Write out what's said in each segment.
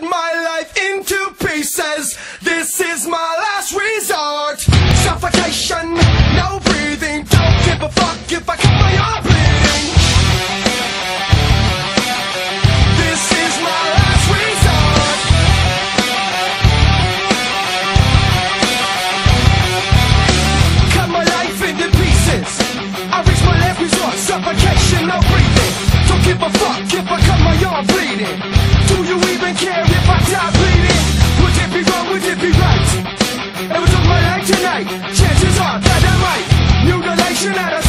cut my life into pieces. This is my last resort. Suffocation, no breathing. Don't give a fuck if I cut my arm bleeding. This is my last resort. Cut my life into pieces. I reach my last resort. Suffocation, no breathing. Don't give a fuck if I cut my arm bleeding. Do you even care? right. Chances are that I might. Mutilation at a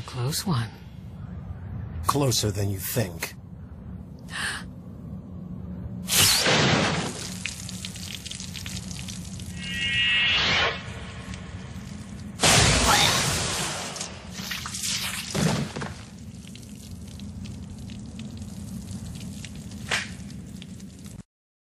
a close one. Closer than you think.